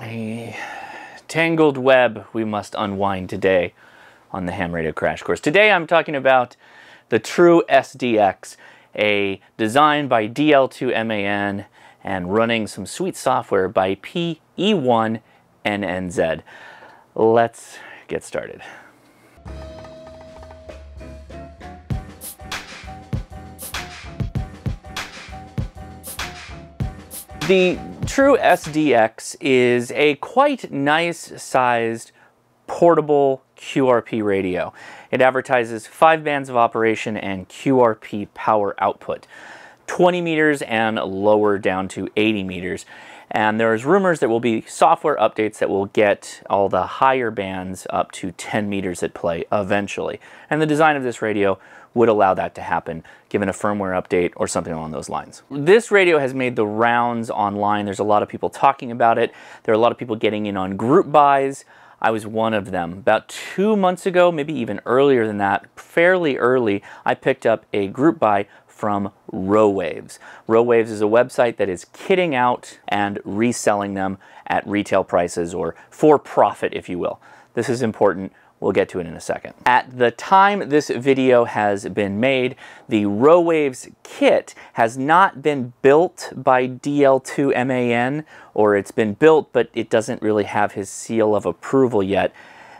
A tangled web we must unwind today on the Ham Radio Crash Course. Today I'm talking about the True SDX, a design by DL2MAN and running some sweet software by PE1NNZ. Let's get started. The True SDX is a quite nice sized portable QRP radio. It advertises five bands of operation and QRP power output, 20 meters and lower down to 80 meters. And there's rumors that will be software updates that will get all the higher bands up to 10 meters at play eventually. And the design of this radio would allow that to happen given a firmware update or something along those lines. This radio has made the rounds online. There's a lot of people talking about it. There are a lot of people getting in on group buys. I was one of them. About two months ago, maybe even earlier than that, fairly early, I picked up a group buy from RoWaves. RoWaves is a website that is kitting out and reselling them at retail prices or for profit, if you will. This is important We'll get to it in a second. At the time this video has been made, the RoWaves kit has not been built by DL2MAN, or it's been built, but it doesn't really have his seal of approval yet.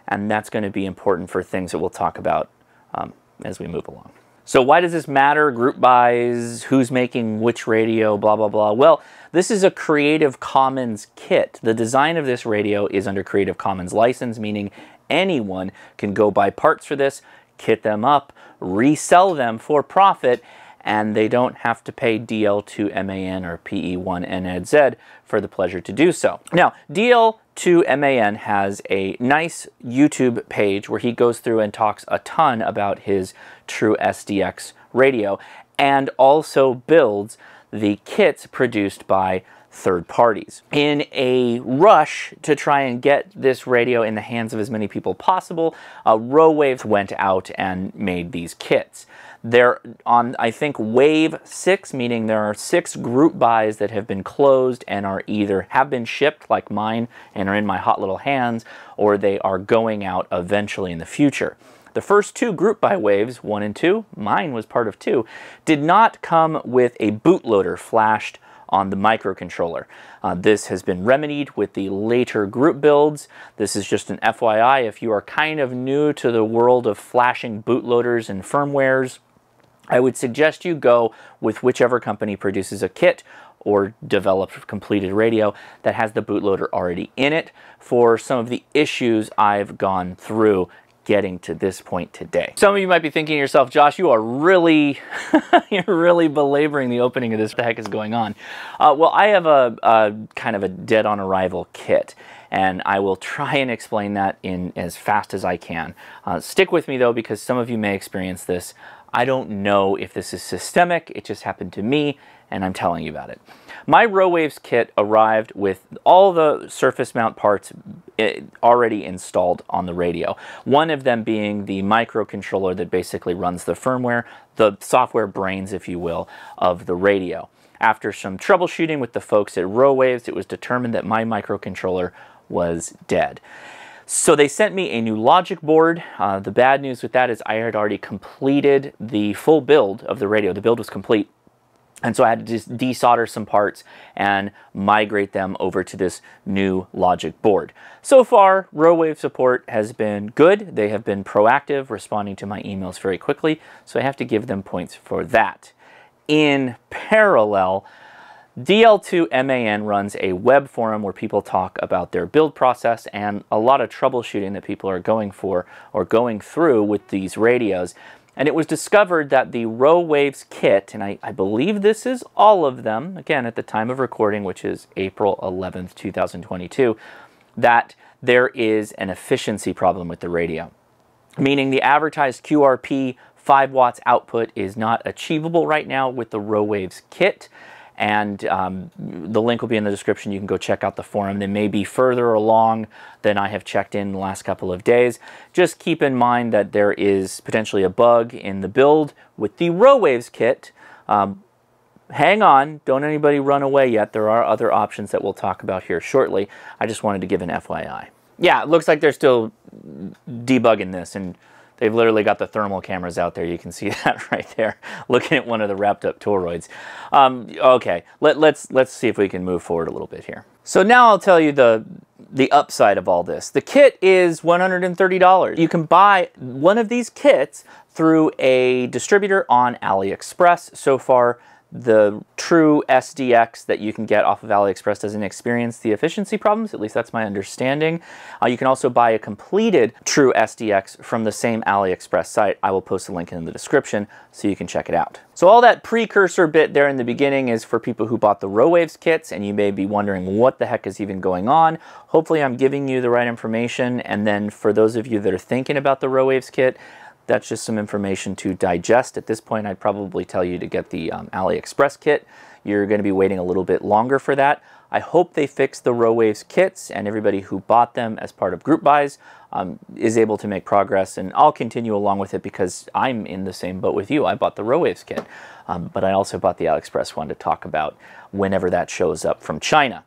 And that's going to be important for things that we'll talk about um, as we move along. So why does this matter? Group buys, who's making which radio, blah, blah, blah. Well, this is a Creative Commons kit. The design of this radio is under Creative Commons license, meaning anyone can go buy parts for this, kit them up, resell them for profit, and they don't have to pay DL2MAN or PE1NNZ for the pleasure to do so. Now, DL2MAN has a nice YouTube page where he goes through and talks a ton about his True SDX radio and also builds the kits produced by third parties. In a rush to try and get this radio in the hands of as many people possible, uh, RoWaves went out and made these kits. They're on, I think, wave six, meaning there are six group buys that have been closed and are either have been shipped, like mine, and are in my hot little hands, or they are going out eventually in the future. The first two group buy waves, one and two, mine was part of two, did not come with a bootloader flashed on the microcontroller. Uh, this has been remedied with the later group builds. This is just an FYI if you are kind of new to the world of flashing bootloaders and firmwares. I would suggest you go with whichever company produces a kit or developed completed radio that has the bootloader already in it for some of the issues I've gone through getting to this point today. Some of you might be thinking to yourself, Josh, you are really, you're really belaboring the opening of this. What the heck is going on? Uh, well, I have a, a kind of a dead on arrival kit and I will try and explain that in as fast as I can. Uh, stick with me though, because some of you may experience this. I don't know if this is systemic, it just happened to me, and I'm telling you about it. My RoWaves kit arrived with all the surface mount parts eh, already installed on the radio. One of them being the microcontroller that basically runs the firmware, the software brains, if you will, of the radio. After some troubleshooting with the folks at RoWaves, it was determined that my microcontroller was dead. So they sent me a new logic board. Uh, the bad news with that is I had already completed the full build of the radio. The build was complete. And so I had to just desolder some parts and migrate them over to this new logic board. So far, RoWave support has been good. They have been proactive, responding to my emails very quickly. So I have to give them points for that. In parallel, DL2MAN runs a web forum where people talk about their build process and a lot of troubleshooting that people are going for or going through with these radios. And it was discovered that the RoWaves kit, and I, I, believe this is all of them, again at the time of recording, which is April 11th, 2022, that there is an efficiency problem with the radio. Meaning the advertised QRP 5 watts output is not achievable right now with the RoWaves kit and um, the link will be in the description. You can go check out the forum. They may be further along than I have checked in the last couple of days. Just keep in mind that there is potentially a bug in the build with the RoWaves kit. Um, hang on, don't anybody run away yet. There are other options that we'll talk about here shortly. I just wanted to give an FYI. Yeah, it looks like they're still debugging this and they've literally got the thermal cameras out there. You can see that right there, looking at one of the wrapped up toroids. Um, okay, Let, let's, let's see if we can move forward a little bit here. So now I'll tell you the, the upside of all this. The kit is $130. You can buy one of these kits through a distributor on AliExpress. So far, the true SDX that you can get off of AliExpress doesn't experience the efficiency problems, at least that's my understanding. Uh, you can also buy a completed true SDX from the same AliExpress site. I will post a link in the description so you can check it out. So all that precursor bit there in the beginning is for people who bought the RoWaves kits and you may be wondering what the heck is even going on. Hopefully I'm giving you the right information and then for those of you that are thinking about the RoWaves kit, that's just some information to digest. At this point, I'd probably tell you to get the um, AliExpress kit. You're going to be waiting a little bit longer for that. I hope they fix the RoWaves kits and everybody who bought them as part of group buys um, is able to make progress and I'll continue along with it because I'm in the same boat with you. I bought the RoWaves kit, um, but I also bought the AliExpress one to talk about whenever that shows up from China.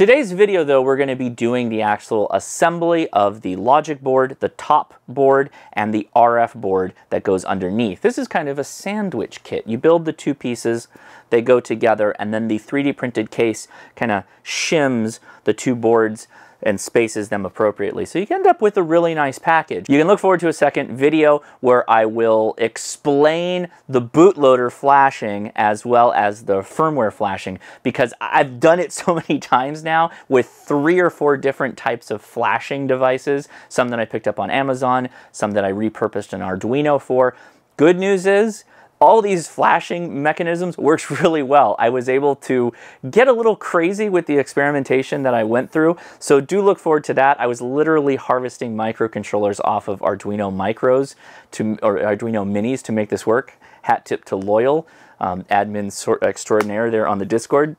Today's video though, we're going to be doing the actual assembly of the logic board, the top board, and the RF board that goes underneath. This is kind of a sandwich kit. You build the two pieces, they go together, and then the 3D printed case kind of shims the two boards and spaces them appropriately. So you can end up with a really nice package. You can look forward to a second video where I will explain the bootloader flashing as well as the firmware flashing because I've done it so many times now with three or four different types of flashing devices, some that I picked up on Amazon, some that I repurposed an Arduino for. Good news is all these flashing mechanisms works really well. I was able to get a little crazy with the experimentation that I went through, so do look forward to that. I was literally harvesting microcontrollers off of Arduino Micros to, or Arduino Minis to make this work. Hat tip to Loyal, um, admin sort extraordinaire there on the Discord.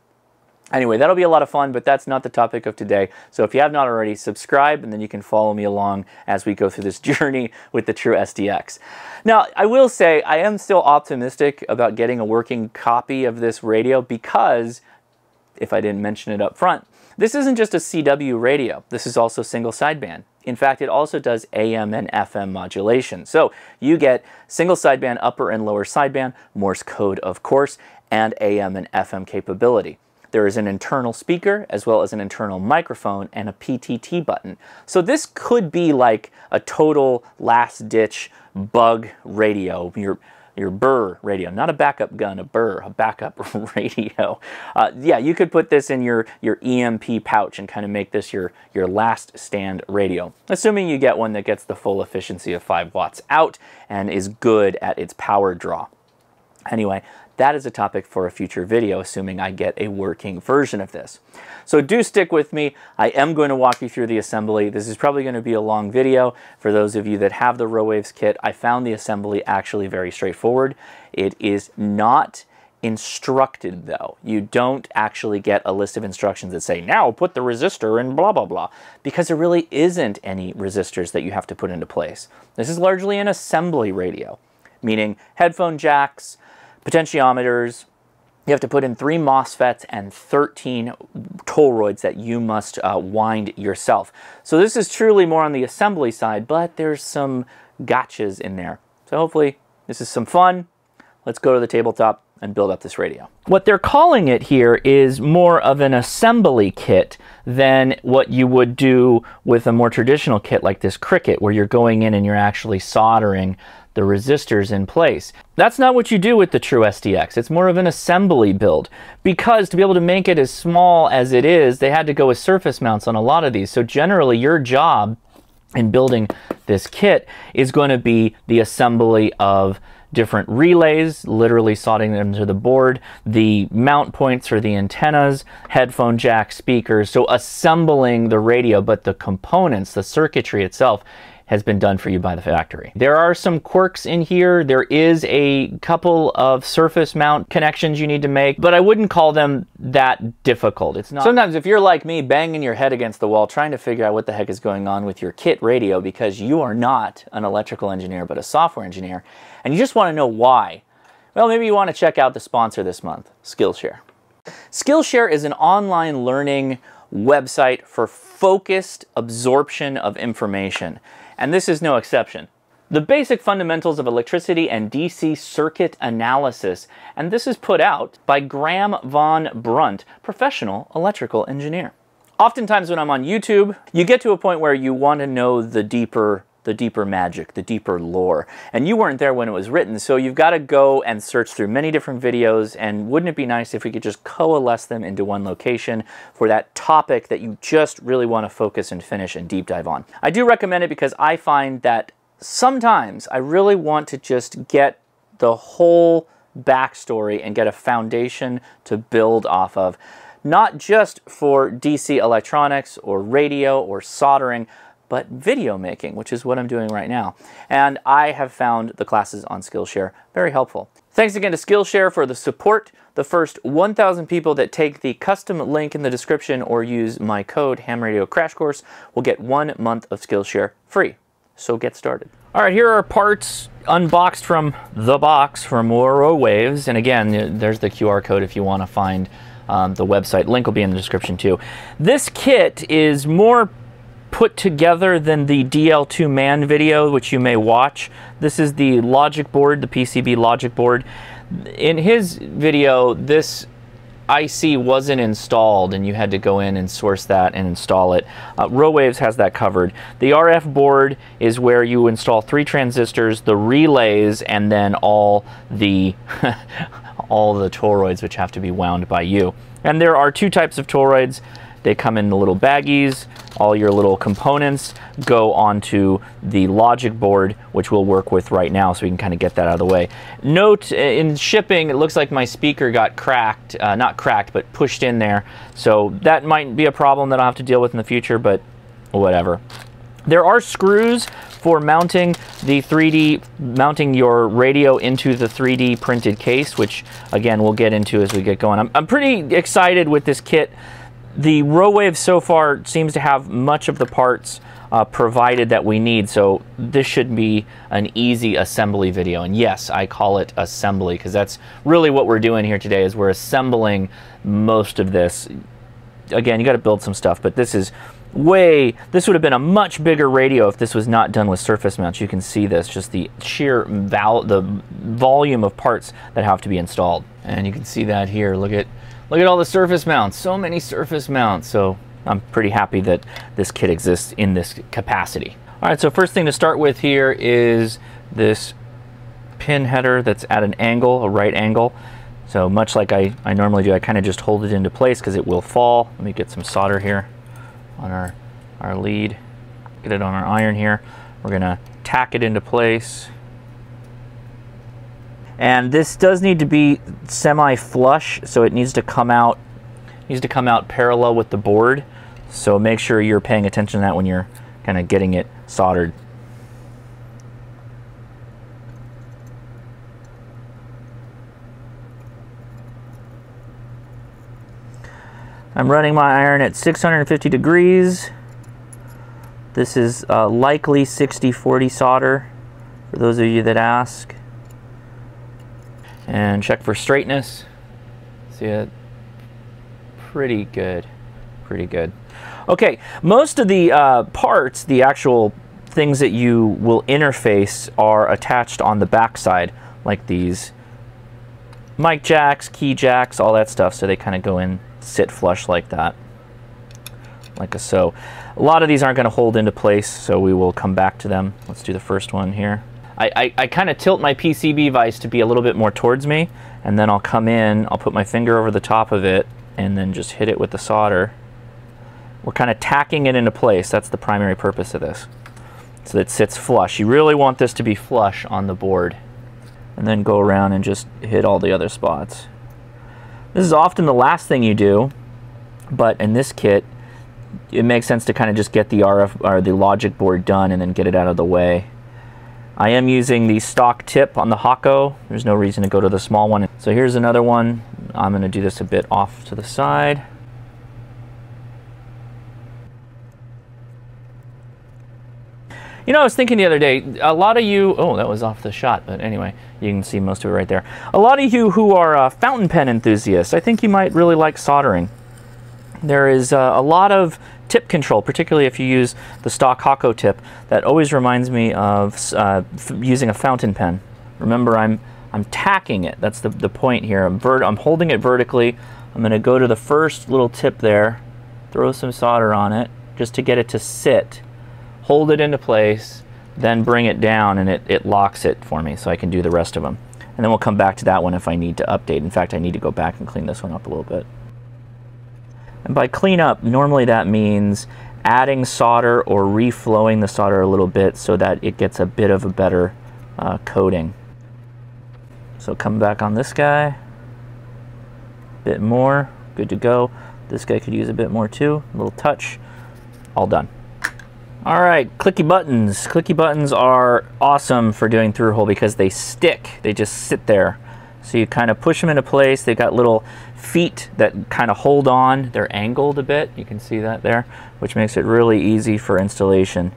Anyway, that'll be a lot of fun, but that's not the topic of today. So if you have not already, subscribe, and then you can follow me along as we go through this journey with the True SDX. Now, I will say I am still optimistic about getting a working copy of this radio because, if I didn't mention it up front, this isn't just a CW radio. This is also single sideband. In fact, it also does AM and FM modulation. So you get single sideband, upper and lower sideband, Morse code, of course, and AM and FM capability. There is an internal speaker as well as an internal microphone and a PTT button. So this could be like a total last ditch bug radio. Your your burr radio, not a backup gun, a burr, a backup radio. Uh, yeah, you could put this in your, your EMP pouch and kind of make this your, your last stand radio, assuming you get one that gets the full efficiency of 5 watts out and is good at its power draw. Anyway, that is a topic for a future video, assuming I get a working version of this. So do stick with me. I am going to walk you through the assembly. This is probably going to be a long video. For those of you that have the RoWaves kit, I found the assembly actually very straightforward. It is not instructed though. You don't actually get a list of instructions that say, now put the resistor in blah, blah, blah, because there really isn't any resistors that you have to put into place. This is largely an assembly radio, meaning headphone jacks, potentiometers, you have to put in three MOSFETs and 13 toroids that you must uh, wind yourself. So this is truly more on the assembly side, but there's some gotchas in there. So hopefully this is some fun. Let's go to the tabletop and build up this radio. What they're calling it here is more of an assembly kit than what you would do with a more traditional kit like this Cricket, where you're going in and you're actually soldering the resistors in place. That's not what you do with the True SDX. It's more of an assembly build because to be able to make it as small as it is, they had to go with surface mounts on a lot of these. So generally your job in building this kit is going to be the assembly of different relays, literally soldering them to the board, the mount points for the antennas, headphone jack, speakers, so assembling the radio, but the components, the circuitry itself, has been done for you by the factory. There are some quirks in here. There is a couple of surface mount connections you need to make, but I wouldn't call them that difficult. It's not. Sometimes if you're like me, banging your head against the wall, trying to figure out what the heck is going on with your kit radio because you are not an electrical engineer, but a software engineer, and you just want to know why. Well, maybe you want to check out the sponsor this month, Skillshare. Skillshare is an online learning website for focused absorption of information, and this is no exception. The basic fundamentals of electricity and DC circuit analysis, and this is put out by Graham Van Brunt, professional electrical engineer. Oftentimes when I'm on YouTube, you get to a point where you want to know the deeper the deeper magic, the deeper lore. And you weren't there when it was written, so you've got to go and search through many different videos, and wouldn't it be nice if we could just coalesce them into one location for that topic that you just really want to focus and finish and deep dive on. I do recommend it because I find that sometimes I really want to just get the whole backstory and get a foundation to build off of, not just for DC electronics or radio or soldering, but video making, which is what I'm doing right now. And I have found the classes on Skillshare very helpful. Thanks again to Skillshare for the support. The first 1,000 people that take the custom link in the description or use my code Ham Radio Crash Course will get one month of Skillshare free. So get started. All right, here are parts unboxed from the box from Moro Waves. And again, there's the QR code if you want to find um, the website. Link will be in the description too. This kit is more put together than the DL2MAN video, which you may watch. This is the logic board, the PCB logic board. In his video, this IC wasn't installed and you had to go in and source that and install it. Uh, Rowaves has that covered. The RF board is where you install three transistors, the relays, and then all the all the toroids which have to be wound by you. And there are two types of toroids. They come in the little baggies. All your little components go onto the logic board, which we'll work with right now so we can kind of get that out of the way. Note in shipping, it looks like my speaker got cracked, uh, not cracked, but pushed in there. So that might be a problem that I'll have to deal with in the future, but whatever. There are screws for mounting the 3D, mounting your radio into the 3D printed case, which again, we'll get into as we get going. I'm, I'm pretty excited with this kit. The Rowave so far seems to have much of the parts uh, provided that we need, so this should be an easy assembly video. And yes, I call it assembly because that's really what we're doing here today is we're assembling most of this. Again, you got to build some stuff, but this is way, this would have been a much bigger radio if this was not done with surface mounts. You can see this, just the sheer val the volume of parts that have to be installed. And you can see that here. Look at Look at all the surface mounts, so many surface mounts. So I'm pretty happy that this kit exists in this capacity. All right, so first thing to start with here is this pin header that's at an angle, a right angle. So much like I, I normally do, I kind of just hold it into place because it will fall. Let me get some solder here on our, our lead. Get it on our iron here. We're gonna tack it into place. And this does need to be semi-flush, so it needs to come out needs to come out parallel with the board. So make sure you're paying attention to that when you're kind of getting it soldered. I'm running my iron at 650 degrees. This is uh, likely 60-40 solder, for those of you that ask and check for straightness. See it? Pretty good, pretty good. Okay, most of the uh, parts, the actual things that you will interface are attached on the back side, like these mic jacks, key jacks, all that stuff, so they kind of go in, sit flush like that, like a so. A lot of these aren't going to hold into place, so we will come back to them. Let's do the first one here. I, I, I kind of tilt my PCB vise to be a little bit more towards me, and then I'll come in, I'll put my finger over the top of it, and then just hit it with the solder. We're kind of tacking it into place. That's the primary purpose of this. So that it sits flush. You really want this to be flush on the board. And then go around and just hit all the other spots. This is often the last thing you do, but in this kit, it makes sense to kind of just get the RF or the logic board done and then get it out of the way. I am using the stock tip on the Hakko. There's no reason to go to the small one. So here's another one. I'm going to do this a bit off to the side. You know, I was thinking the other day, a lot of you, oh, that was off the shot, but anyway, you can see most of it right there. A lot of you who are uh, fountain pen enthusiasts, I think you might really like soldering. There is uh, a lot of tip control, particularly if you use the stock Hakko tip, that always reminds me of uh, using a fountain pen. Remember, I'm I'm tacking it. That's the, the point here. I'm, vert I'm holding it vertically. I'm going to go to the first little tip there, throw some solder on it, just to get it to sit. Hold it into place, then bring it down, and it, it locks it for me so I can do the rest of them. And then we'll come back to that one if I need to update. In fact, I need to go back and clean this one up a little bit. And by clean up, normally that means adding solder or reflowing the solder a little bit so that it gets a bit of a better uh, coating. So come back on this guy, a bit more, good to go. This guy could use a bit more too, a little touch, all done. All right, clicky buttons. Clicky buttons are awesome for doing through hole because they stick, they just sit there. So you kind of push them into place. They've got little feet that kind of hold on. They're angled a bit. You can see that there, which makes it really easy for installation.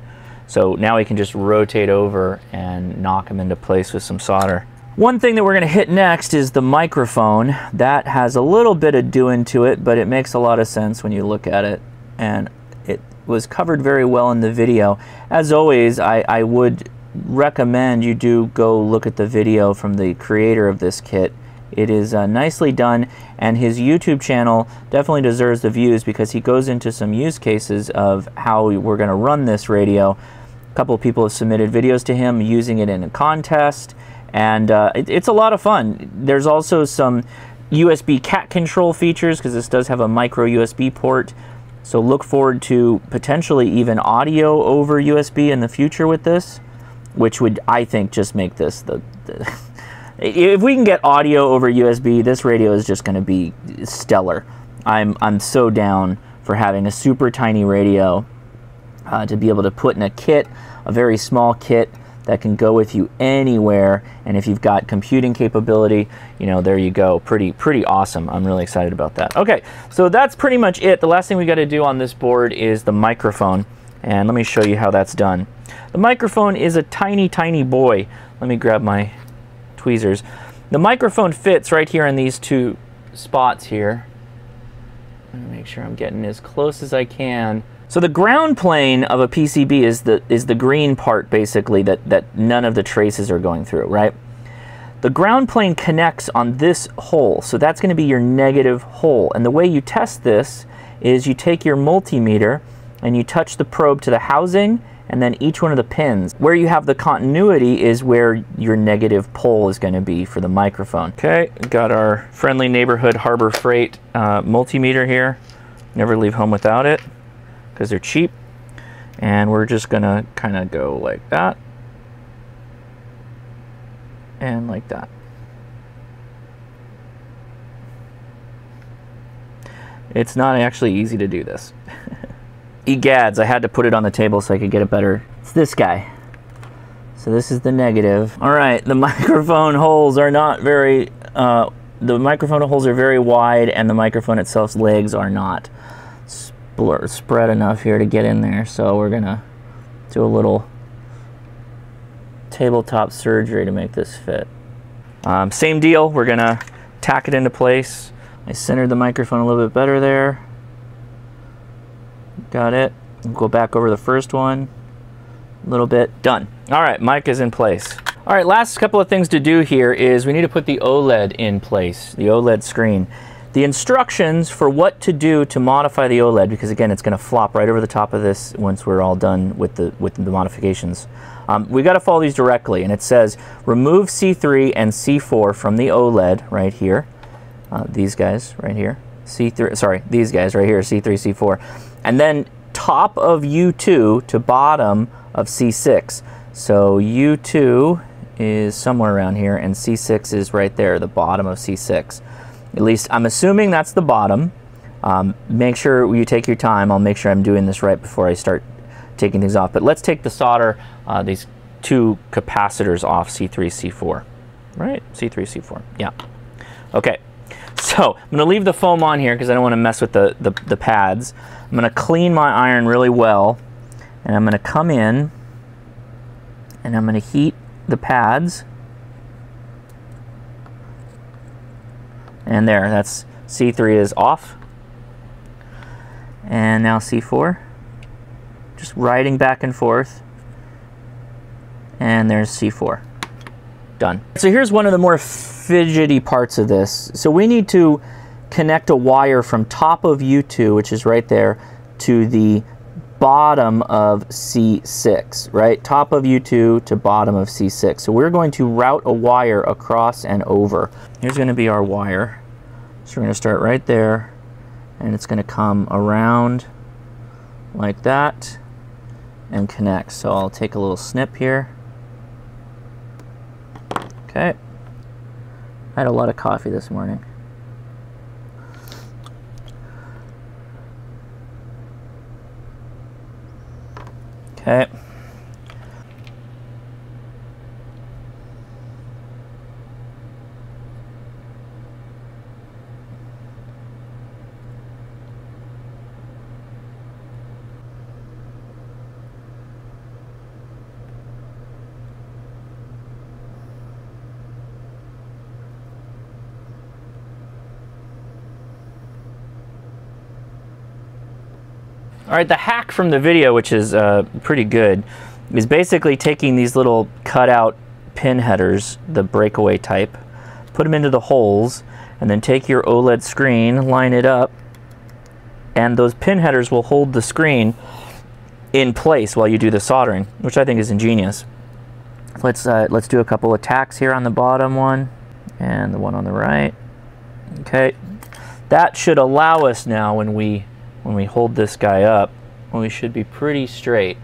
So now we can just rotate over and knock them into place with some solder. One thing that we're going to hit next is the microphone. That has a little bit of doing to it, but it makes a lot of sense when you look at it. And it was covered very well in the video. As always, I, I would recommend you do go look at the video from the creator of this kit. It is uh, nicely done, and his YouTube channel definitely deserves the views because he goes into some use cases of how we're going to run this radio. A couple of people have submitted videos to him using it in a contest, and uh, it, it's a lot of fun. There's also some USB cat control features because this does have a micro USB port. So look forward to potentially even audio over USB in the future with this which would I think just make this the, the if we can get audio over USB, this radio is just going to be stellar. I'm I'm so down for having a super tiny radio uh, to be able to put in a kit, a very small kit that can go with you anywhere. And if you've got computing capability, you know, there you go. Pretty, pretty awesome. I'm really excited about that. Okay, so that's pretty much it. The last thing we got to do on this board is the microphone. And let me show you how that's done. The microphone is a tiny, tiny boy. Let me grab my tweezers. The microphone fits right here in these two spots here. Let me make sure I'm getting as close as I can. So the ground plane of a PCB is the is the green part basically that, that none of the traces are going through, right? The ground plane connects on this hole, so that's going to be your negative hole. And the way you test this is you take your multimeter and you touch the probe to the housing and then each one of the pins. Where you have the continuity is where your negative pole is going to be for the microphone. Okay, got our friendly neighborhood Harbor Freight uh, multimeter here. Never leave home without it because they're cheap. And we're just going to kind of go like that and like that. It's not actually easy to do this. egads, I had to put it on the table so I could get it better. It's this guy. So this is the negative. All right, the microphone holes are not very, uh, the microphone holes are very wide and the microphone itself's legs are not spread enough here to get in there. So we're gonna do a little tabletop surgery to make this fit. Um, same deal, we're gonna tack it into place. I centered the microphone a little bit better there. Got it. Go back over the first one. A little bit. Done. All right, mic is in place. All right, last couple of things to do here is we need to put the OLED in place, the OLED screen. The instructions for what to do to modify the OLED, because again, it's going to flop right over the top of this once we're all done with the with the modifications. Um, we got to follow these directly, and it says remove C3 and C4 from the OLED right here. Uh, these guys right here. C3, sorry, these guys right here, C3, C4 and then top of U2 to bottom of C6. So U2 is somewhere around here and C6 is right there, the bottom of C6. At least I'm assuming that's the bottom. Um, make sure you take your time. I'll make sure I'm doing this right before I start taking things off. But let's take the solder, uh, these two capacitors off C3, C4. Right? C3, C4. Yeah. Okay. So I'm going to leave the foam on here because I don't want to mess with the, the, the pads. I'm going to clean my iron really well and I'm going to come in And I'm going to heat the pads. And there, that's C3 is off. And now C4. Just riding back and forth. And there's C4. Done. So here's one of the more fidgety parts of this. So we need to connect a wire from top of U2, which is right there, to the bottom of C6, right? Top of U2 to bottom of C6. So we're going to route a wire across and over. Here's going to be our wire. So we're going to start right there, and it's going to come around like that and connect. So I'll take a little snip here. Okay. I had a lot of coffee this morning. Okay. All right, the hack from the video, which is uh, pretty good, is basically taking these little cutout pin headers, the breakaway type, put them into the holes, and then take your OLED screen, line it up, and those pin headers will hold the screen in place while you do the soldering, which I think is ingenious. Let's, uh, let's do a couple of tacks here on the bottom one, and the one on the right. Okay, that should allow us now when we when we hold this guy up, we should be pretty straight.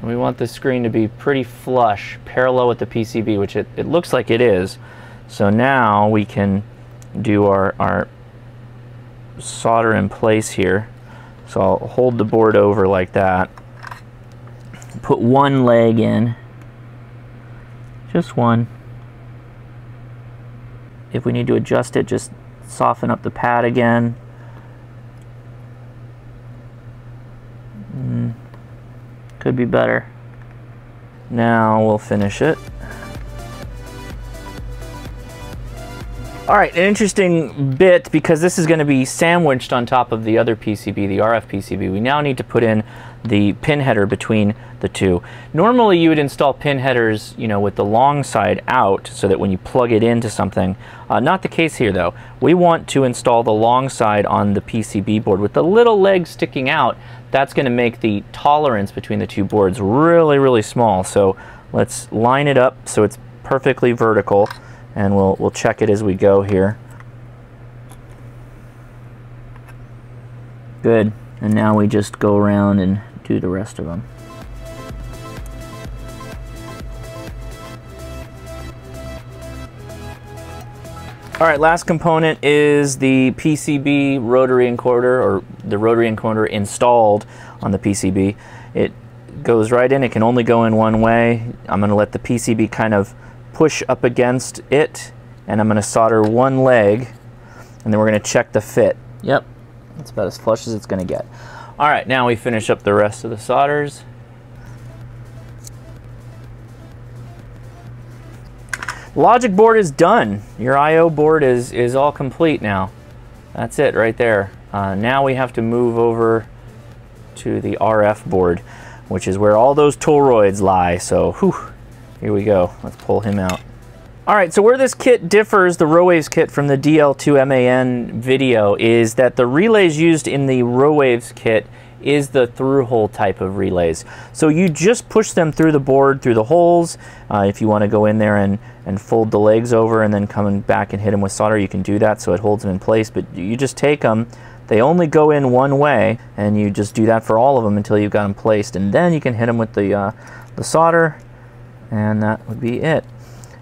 So we want the screen to be pretty flush, parallel with the PCB, which it, it looks like it is. So now we can do our, our solder in place here. So I'll hold the board over like that. Put one leg in, just one. If we need to adjust it, just soften up the pad again. Hmm. Could be better. Now we'll finish it. All right, an interesting bit because this is going to be sandwiched on top of the other PCB, the RF PCB. We now need to put in the pin header between the two. Normally you would install pin headers, you know, with the long side out so that when you plug it into something. Uh, not the case here though. We want to install the long side on the PCB board with the little leg sticking out. That's going to make the tolerance between the two boards really, really small. So let's line it up so it's perfectly vertical and we'll, we'll check it as we go here. Good. And now we just go around and do the rest of them. All right, last component is the PCB rotary encoder or the rotary encoder installed on the PCB. It goes right in, it can only go in one way. I'm gonna let the PCB kind of push up against it and I'm going to solder one leg and then we're going to check the fit. Yep, that's about as flush as it's going to get. All right, now we finish up the rest of the solders. Logic board is done. Your I.O. board is, is all complete now. That's it right there. Uh, now we have to move over to the RF board, which is where all those toroids lie. So, whew, here we go. Let's pull him out. All right, so where this kit differs, the RoWaves kit from the DL2MAN video, is that the relays used in the RoWaves kit is the through-hole type of relays. So you just push them through the board, through the holes. Uh, if you want to go in there and, and fold the legs over and then come back and hit them with solder, you can do that so it holds them in place. But you just take them, they only go in one way, and you just do that for all of them until you've got them placed. And then you can hit them with the, uh, the solder, and that would be it.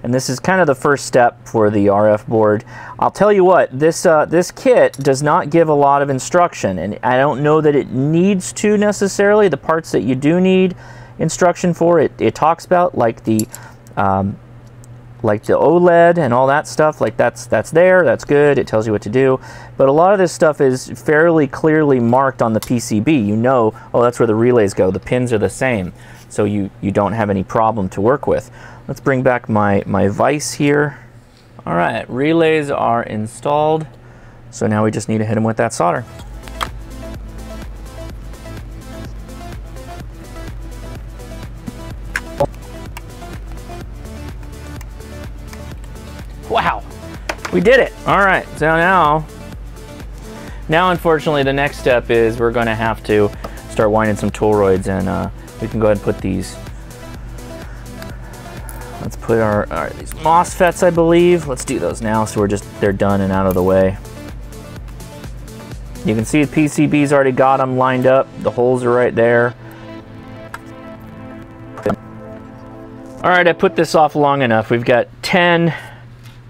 And this is kind of the first step for the RF board. I'll tell you what, this, uh, this kit does not give a lot of instruction, and I don't know that it needs to necessarily. The parts that you do need instruction for, it, it talks about, like the um, like the OLED and all that stuff, like that's that's there, that's good, it tells you what to do. But a lot of this stuff is fairly clearly marked on the PCB. You know, oh, that's where the relays go. The pins are the same, so you, you don't have any problem to work with. Let's bring back my, my vise here. All right, relays are installed. So now we just need to hit them with that solder. Wow, we did it. All right, so now, now unfortunately the next step is we're gonna have to start winding some toroids and uh, we can go ahead and put these, let's put our, our these MOSFETs I believe. Let's do those now so we're just, they're done and out of the way. You can see the PCB's already got them lined up. The holes are right there. All right, I put this off long enough. We've got 10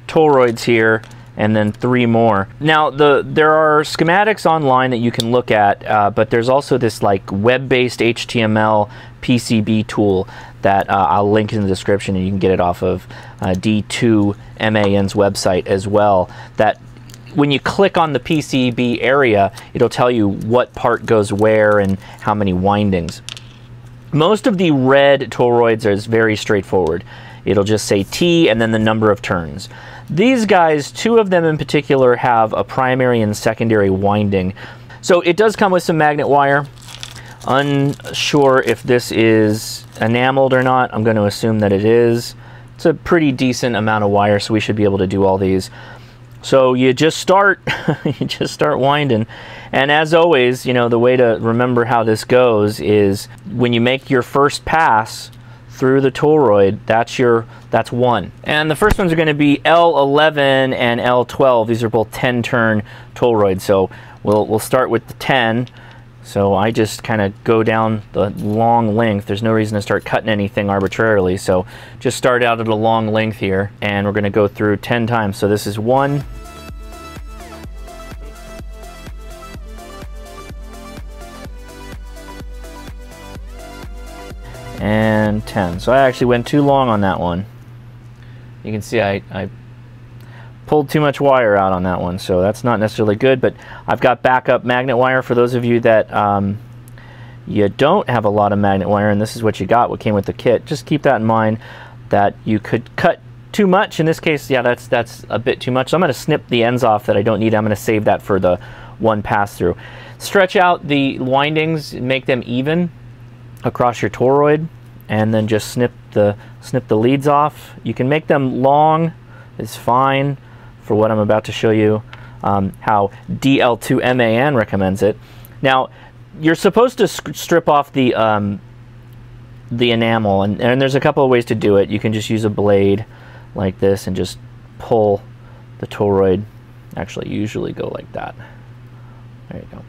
toroids here and then three more. Now, the there are schematics online that you can look at, uh, but there's also this like web-based HTML PCB tool that uh, I'll link in the description and you can get it off of uh, D2MAN's website as well. That when you click on the PCB area, it'll tell you what part goes where and how many windings. Most of the red toroids is very straightforward. It'll just say T and then the number of turns. These guys, two of them in particular, have a primary and secondary winding. So it does come with some magnet wire. Unsure if this is enameled or not. I'm going to assume that it is. It's a pretty decent amount of wire, so we should be able to do all these. So you just start, you just start winding. And as always, you know, the way to remember how this goes is when you make your first pass, through the toroid, that's your that's one. And the first ones are going to be L11 and L12. These are both 10 turn toroids. So we'll we'll start with the 10. So I just kind of go down the long length. There's no reason to start cutting anything arbitrarily. So just start out at a long length here and we're going to go through 10 times. So this is one, and 10. So I actually went too long on that one. You can see I, I pulled too much wire out on that one, so that's not necessarily good, but I've got backup magnet wire for those of you that um, you don't have a lot of magnet wire and this is what you got, what came with the kit. Just keep that in mind that you could cut too much. In this case, yeah, that's, that's a bit too much. So I'm going to snip the ends off that I don't need. I'm going to save that for the one pass through. Stretch out the windings, make them even across your toroid and then just snip the snip the leads off. You can make them long, it's fine for what I'm about to show you um, how DL2MAN recommends it. Now you're supposed to strip off the um, the enamel and, and there's a couple of ways to do it. You can just use a blade like this and just pull the toroid. Actually usually go like that. There you go.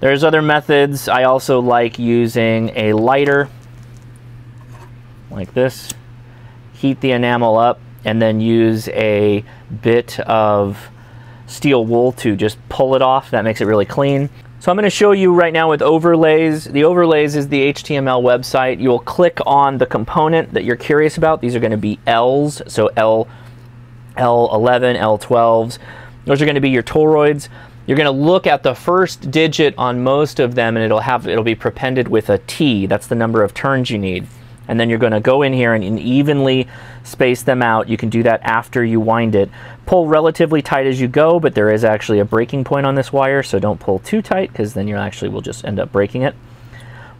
There's other methods. I also like using a lighter like this. Heat the enamel up and then use a bit of steel wool to just pull it off. That makes it really clean. So I'm going to show you right now with overlays. The overlays is the HTML website. You will click on the component that you're curious about. These are going to be L's, so L, L11, L12s. Those are going to be your toroids. You're going to look at the first digit on most of them and it'll have it'll be prepended with a T. That's the number of turns you need. And then you're going to go in here and, evenly space them out. You can do that after you wind it. Pull relatively tight as you go, but there is actually a breaking point on this wire, so don't pull too tight because then you actually will just end up breaking it.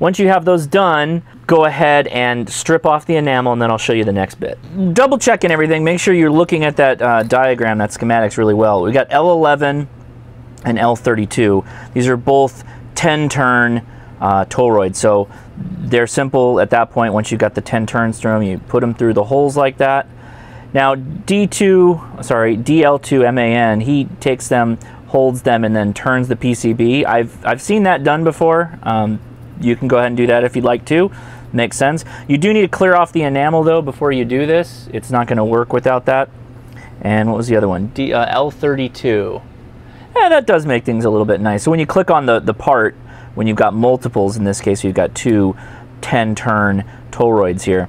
Once you have those done, go ahead and strip off the enamel and then I'll show you the next bit. Double checking everything, make sure you're looking at that uh, diagram, that schematics really well. We got L11, and L32. These are both 10 turn uh, toroids. So they're simple at that point. Once you've got the 10 turns through them, you put them through the holes like that. Now D2, sorry, DL2MAN, he takes them, holds them, and then turns the PCB. I've, I've seen that done before. Um, you can go ahead and do that if you'd like to. Makes sense. You do need to clear off the enamel though before you do this. It's not going to work without that. And what was the other one? D, uh, L32. Yeah, that does make things a little bit nice. So when you click on the, the part, when you've got multiples, in this case you've got two 10 turn Toroids here,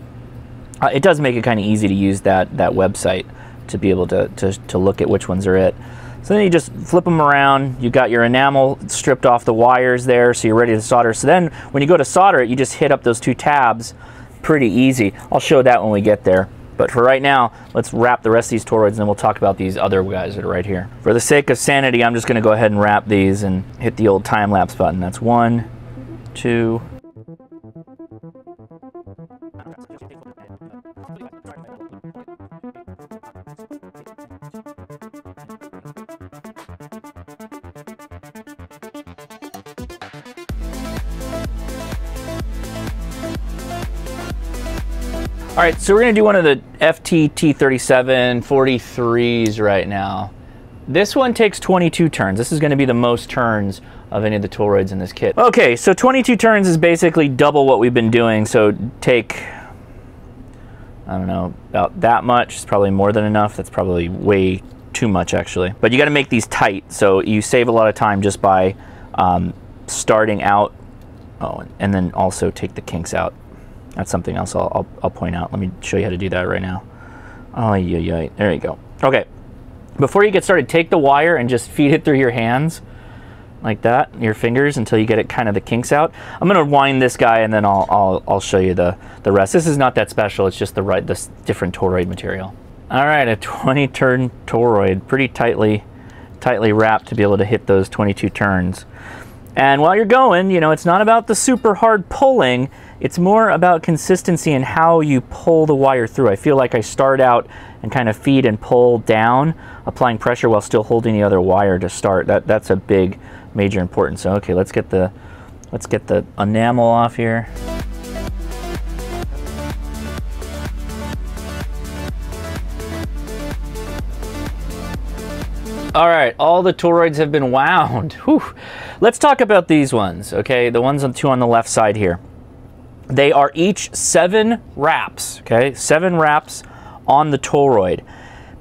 uh, it does make it kind of easy to use that, that website to be able to, to, to look at which ones are it. So then you just flip them around. You've got your enamel stripped off the wires there, so you're ready to solder. So then when you go to solder it, you just hit up those two tabs pretty easy. I'll show that when we get there. But for right now, let's wrap the rest of these toroids and then we'll talk about these other guys that are right here. For the sake of sanity, I'm just gonna go ahead and wrap these and hit the old time lapse button. That's one, two, All right, so we're gonna do one of the FT37 43s right now. This one takes 22 turns. This is gonna be the most turns of any of the Toroids in this kit. Okay, so 22 turns is basically double what we've been doing. So take, I don't know, about that much. It's probably more than enough. That's probably way too much actually. But you gotta make these tight. So you save a lot of time just by um, starting out. Oh, and then also take the kinks out. That's something else I'll, I'll, I'll, point out. Let me show you how to do that right now. Oh, yeah, yeah. There you go. Okay. Before you get started, take the wire and just feed it through your hands like that, your fingers, until you get it kind of the kinks out. I'm going to wind this guy and then I'll, I'll, I'll show you the, the rest. This is not that special. It's just the right, this different toroid material. All right, a 20 turn toroid, pretty tightly, tightly wrapped to be able to hit those 22 turns. And while you're going, you know, it's not about the super hard pulling, it's more about consistency and how you pull the wire through. I feel like I start out and kind of feed and pull down, applying pressure while still holding the other wire to start. That, that's a big, major importance. So, okay, let's get the, let's get the enamel off here. All right, all the toroids have been wound. Whew. Let's talk about these ones, okay? The ones on two on the left side here. They are each seven wraps, okay? Seven wraps on the toroid.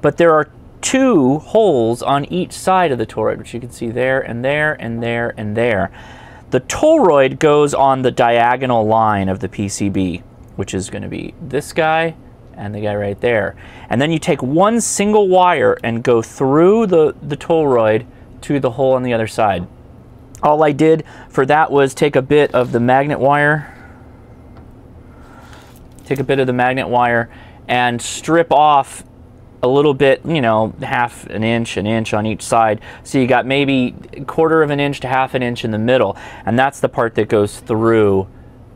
But there are two holes on each side of the toroid, which you can see there and there and there and there. The toroid goes on the diagonal line of the PCB, which is going to be this guy and the guy right there. And then you take one single wire and go through the, the toroid to the hole on the other side. All I did for that was take a bit of the magnet wire, take a bit of the magnet wire and strip off a little bit, you know, half an inch, an inch on each side. So you got maybe a quarter of an inch to half an inch in the middle. And that's the part that goes through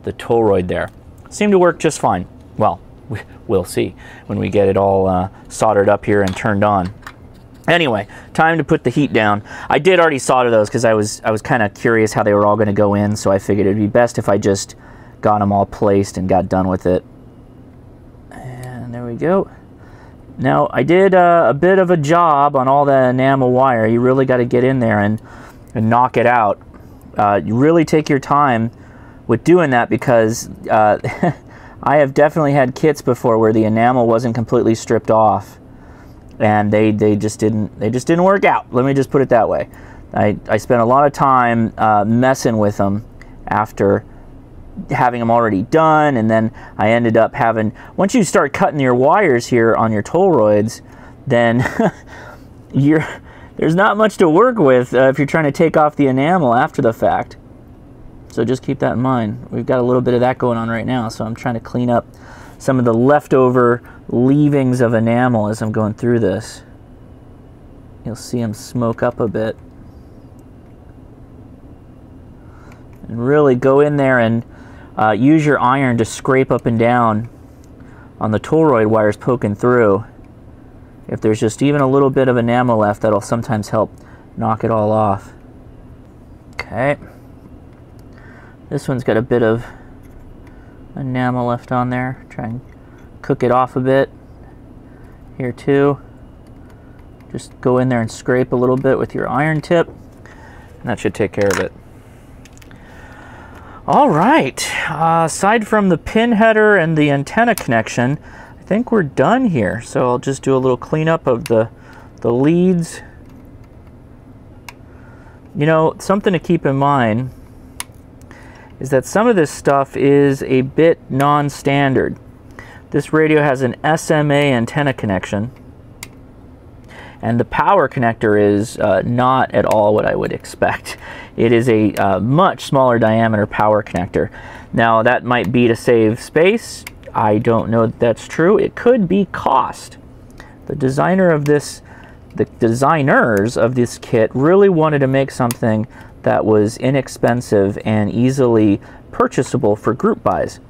the toroid there. Seemed to work just fine. Well, we'll see when we get it all uh, soldered up here and turned on. Anyway, time to put the heat down. I did already solder those because I was I was kind of curious how they were all going to go in, so I figured it'd be best if I just got them all placed and got done with it. And there we go. Now, I did uh, a bit of a job on all the enamel wire. You really got to get in there and, and knock it out. Uh, you really take your time with doing that because uh, I have definitely had kits before where the enamel wasn't completely stripped off and they, they just didn't they just didn't work out. Let me just put it that way. I, I spent a lot of time uh, messing with them after having them already done and then I ended up having once you start cutting your wires here on your toroids then you're there's not much to work with uh, if you're trying to take off the enamel after the fact so just keep that in mind. We've got a little bit of that going on right now, so I'm trying to clean up some of the leftover leavings of enamel as I'm going through this. You'll see them smoke up a bit. And really go in there and uh, use your iron to scrape up and down on the toroid wires poking through. If there's just even a little bit of enamel left, that'll sometimes help knock it all off. Okay. This one's got a bit of enamel left on there. Try and cook it off a bit. Here too. Just go in there and scrape a little bit with your iron tip. And that should take care of it. All right, uh, aside from the pin header and the antenna connection, I think we're done here. So I'll just do a little cleanup of the, the leads You know, something to keep in mind is that some of this stuff is a bit non-standard. This radio has an SMA antenna connection and the power connector is uh, not at all what I would expect. It is a uh, much smaller diameter power connector. Now that might be to save space. I don't know that that's true. It could be cost. The designer of this, the designers of this kit really wanted to make something that was inexpensive and easily purchasable for group buys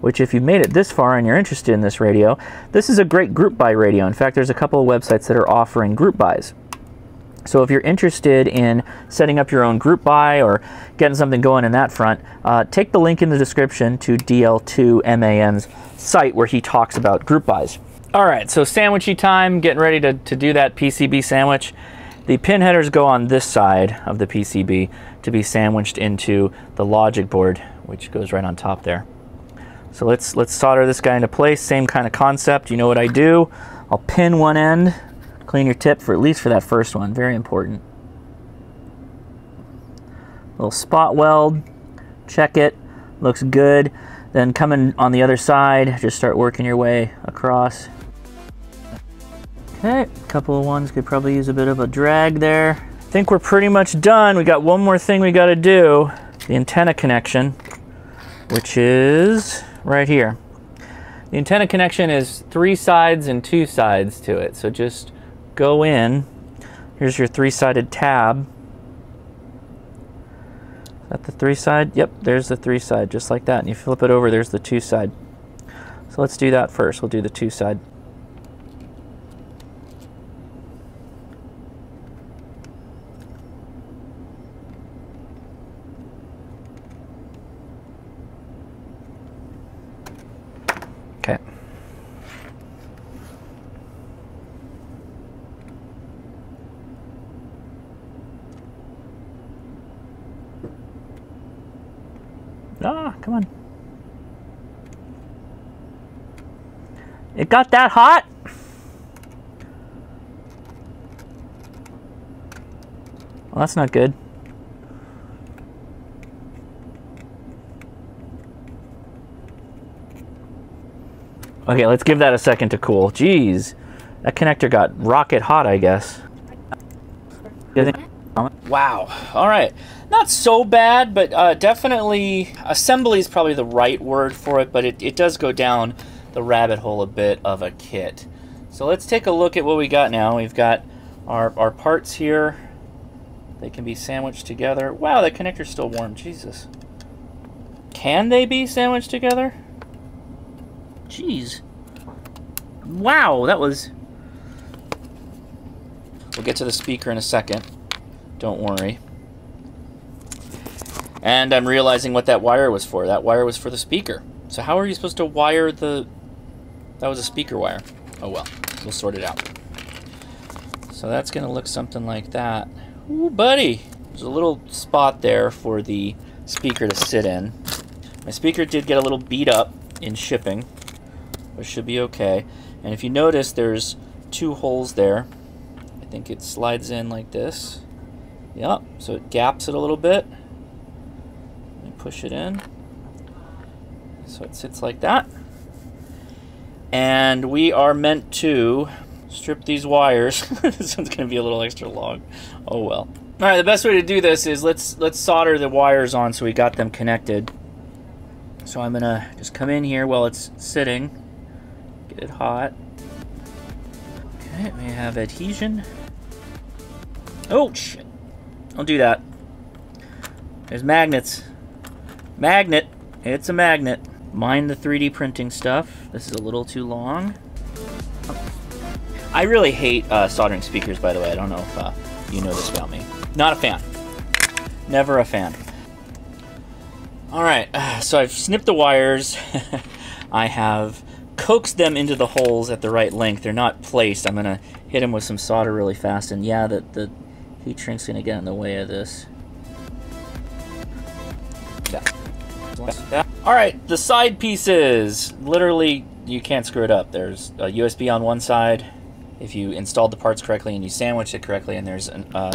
which if you've made it this far and you're interested in this radio, this is a great group buy radio. In fact, there's a couple of websites that are offering group buys. So if you're interested in setting up your own group buy or getting something going in that front, uh, take the link in the description to DL2MAN's site where he talks about group buys. All right, so sandwichy time, getting ready to, to do that PCB sandwich. The pin headers go on this side of the PCB to be sandwiched into the logic board, which goes right on top there. So let's, let's solder this guy into place. Same kind of concept. You know what I do? I'll pin one end, clean your tip for at least for that first one. Very important. Little spot weld, check it, looks good. Then coming on the other side, just start working your way across. Okay, a couple of ones could probably use a bit of a drag there. I think we're pretty much done. We got one more thing we gotta do. The antenna connection, which is right here. The antenna connection is three sides and two sides to it. So just go in. Here's your three-sided tab. Is that the three side? Yep, there's the three side, just like that. And you flip it over, there's the two side. So let's do that first. We'll do the two side. Okay. Ah, come on. It got that hot? Well, that's not good. Okay, let's give that a second to cool. Jeez, that connector got rocket hot, I guess. Wow. All right. Not so bad, but uh, definitely assembly is probably the right word for it, but it, it does go down the rabbit hole a bit of a kit. So let's take a look at what we got now. We've got our, our parts here. They can be sandwiched together. Wow, that connector's still warm. Jesus. Can they be sandwiched together? Jeez. Wow, that was... We'll get to the speaker in a second. Don't worry. And I'm realizing what that wire was for. That wire was for the speaker. So how are you supposed to wire the... That was a speaker wire. Oh well, we'll sort it out. So that's going to look something like that. Ooh, buddy! There's a little spot there for the speaker to sit in. My speaker did get a little beat up in shipping but should be okay. And if you notice, there's two holes there. I think it slides in like this. Yep, so it gaps it a little bit. Push it in. So it sits like that. And we are meant to strip these wires. this one's going to be a little extra long. Oh well. All right, the best way to do this is let's let's solder the wires on so we got them connected. So I'm gonna just come in here while it's sitting Get it hot. Okay, we have adhesion. Oh, shit. Don't do that. There's magnets. Magnet. It's a magnet. Mind the 3D printing stuff. This is a little too long. I really hate uh, soldering speakers, by the way. I don't know if uh, you know this about me. Not a fan. Never a fan. Alright, so I've snipped the wires. I have coaxed them into the holes at the right length. They're not placed. I'm going to hit them with some solder really fast. And yeah, the, the heat shrink's going to get in the way of this. All right, the side pieces. Literally, you can't screw it up. There's a USB on one side. If you installed the parts correctly and you sandwiched it correctly, and there's a uh,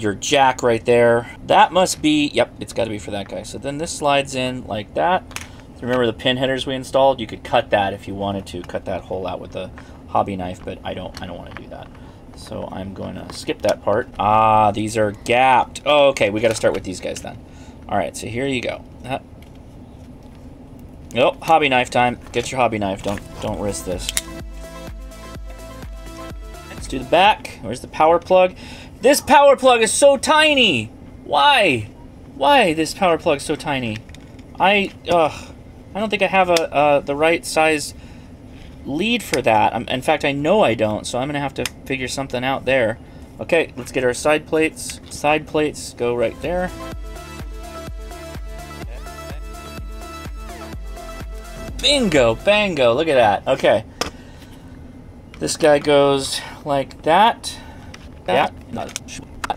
your jack right there. That must be, yep, it's got to be for that guy. So then this slides in like that. Remember the pin headers we installed? You could cut that if you wanted to, cut that hole out with a hobby knife, but I don't, I don't want to do that. So I'm going to skip that part. Ah, these are gapped. Oh, okay, we got to start with these guys then. All right, so here you go. Oh, hobby knife time. Get your hobby knife. Don't don't risk this. Let's do the back. Where's the power plug? This power plug is so tiny. Why? Why this power plug so tiny? I ugh. I don't think I have a uh, the right size lead for that. I'm, in fact, I know I don't, so I'm to have to figure something out there. Okay, let's get our side plates. Side plates go right there. Bingo, bango, look at that. Okay. This guy goes like that. That.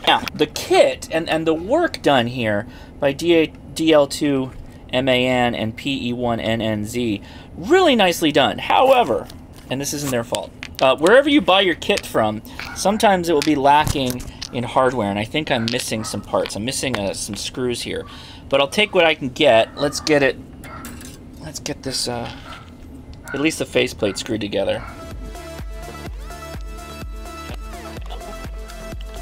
Now, the kit and, and the work done here by DA, DL2 MAN and PE1NNZ. Really nicely done. However, and this isn't their fault, uh, wherever you buy your kit from, sometimes it will be lacking in hardware, and I think I'm missing some parts. I'm missing uh, some screws here. But I'll take what I can get. Let's get it, let's get this, uh, at least the faceplate screwed together.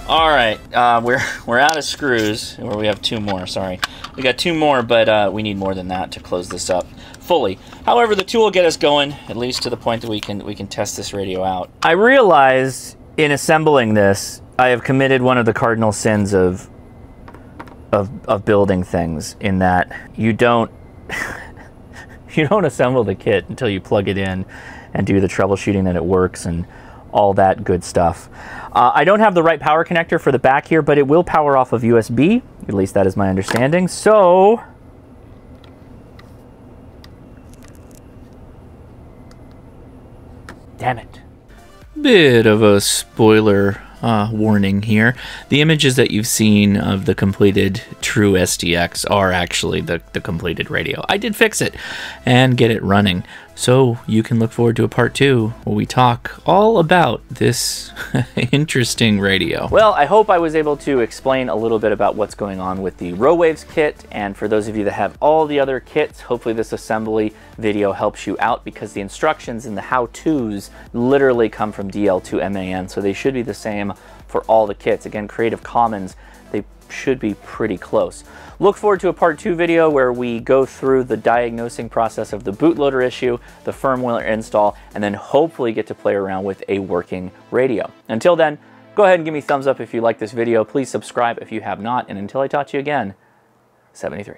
All right, uh, we're we're out of screws, or we have two more. Sorry, we got two more, but uh, we need more than that to close this up fully. However, the tool will get us going at least to the point that we can we can test this radio out. I realize in assembling this, I have committed one of the cardinal sins of of of building things in that you don't you don't assemble the kit until you plug it in and do the troubleshooting that it works and all that good stuff. Uh, I don't have the right power connector for the back here, but it will power off of USB. At least that is my understanding. So... Damn it. Bit of a spoiler uh, warning here. The images that you've seen of the completed truSDX are actually the, the completed radio. I did fix it and get it running. So you can look forward to a part two where we talk all about this interesting radio. Well, I hope I was able to explain a little bit about what's going on with the RoWaves kit. And for those of you that have all the other kits, hopefully this assembly video helps you out because the instructions and the how-tos literally come from DL2MAN. So they should be the same for all the kits. Again, Creative Commons, they should be pretty close. Look forward to a part two video where we go through the diagnosing process of the bootloader issue, the firmware install, and then hopefully get to play around with a working radio. Until then, go ahead and give me thumbs up if you like this video. Please subscribe if you have not. And until I talk to you again, 73.